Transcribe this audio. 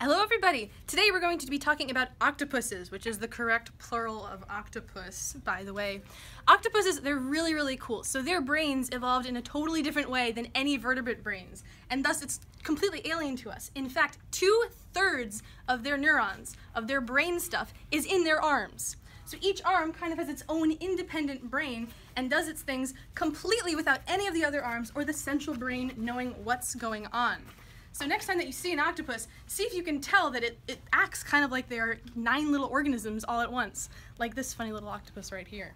Hello everybody! Today we're going to be talking about octopuses, which is the correct plural of octopus, by the way. Octopuses, they're really, really cool. So their brains evolved in a totally different way than any vertebrate brains, and thus it's completely alien to us. In fact, two-thirds of their neurons, of their brain stuff, is in their arms. So each arm kind of has its own independent brain and does its things completely without any of the other arms or the central brain knowing what's going on. So next time that you see an octopus, see if you can tell that it, it acts kind of like there are nine little organisms all at once, like this funny little octopus right here.